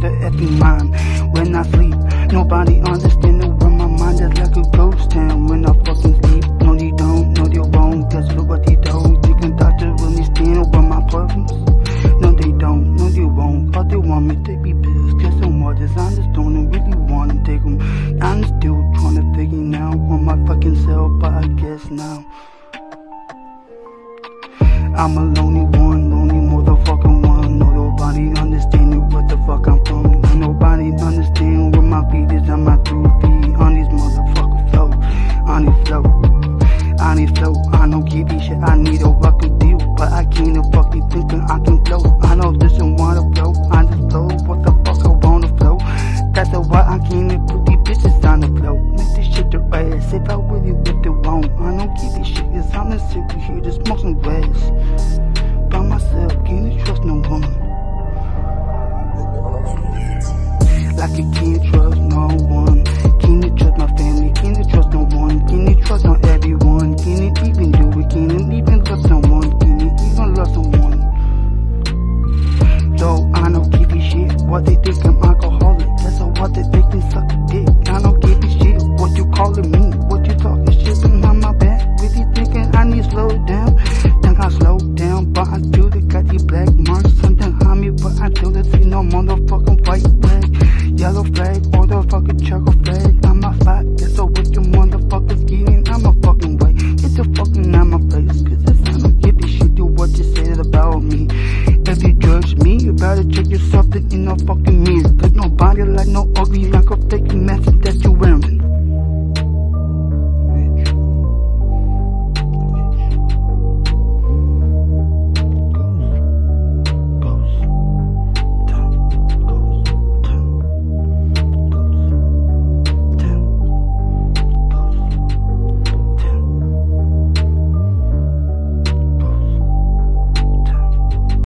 the epic mind When I sleep, nobody understands When my mind is like a ghost town. When I fucking sleep, no they don't, no they won't Cause nobody don't, they can doctor will understand About my problems. No they don't, no they won't. All they want me to be pissed Cause so much is I just don't really wanna take them I'm still trying to figure out on my fucking self But I guess now. I'm a lonely one, lonely motherfucking one. Nobody understanding what the fuck I'm. it out with you with the wrong. I don't keep this shit, cause I'm the sick. Here Just smoke some rags. By myself, can't trust no one. Like you can't trust no one. better check yourself than in a fucking mirror Cause nobody like no ugly like a fake message